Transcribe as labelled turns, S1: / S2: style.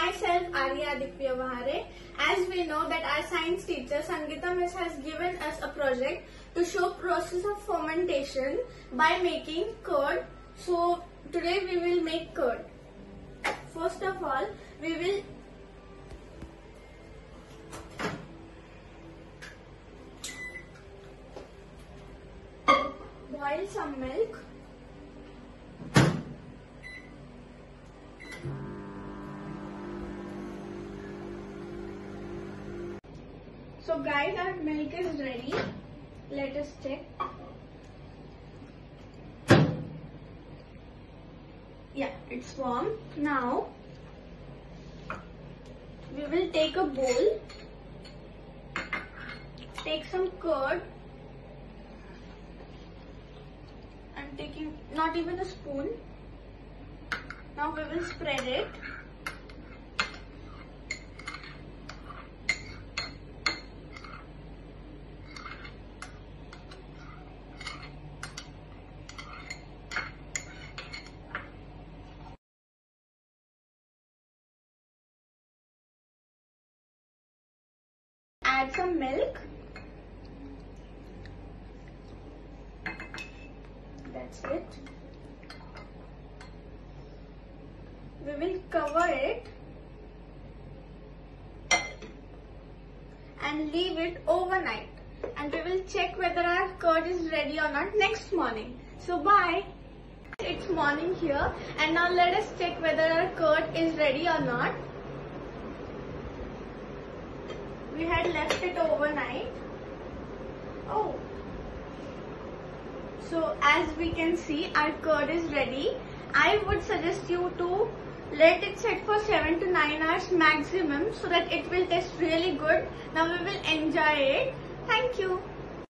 S1: myself Arya Adipya Vahare. As we know that our science teacher Sangita Miss has given us a project to show process of fermentation by making curd. So today we will make curd. First of all, we will boil some milk. So guys, our milk is ready. Let us check. Yeah, it's warm. Now, we will take a bowl. Take some curd. I'm taking not even a spoon. Now we will spread it. Add some milk. That's it. We will cover it and leave it overnight. And we will check whether our curd is ready or not next morning. So bye. It's morning here and now let us check whether our curd is ready or not. We had left it overnight. Oh. So as we can see our curd is ready. I would suggest you to let it set for 7 to 9 hours maximum so that it will taste really good. Now we will enjoy it. Thank you.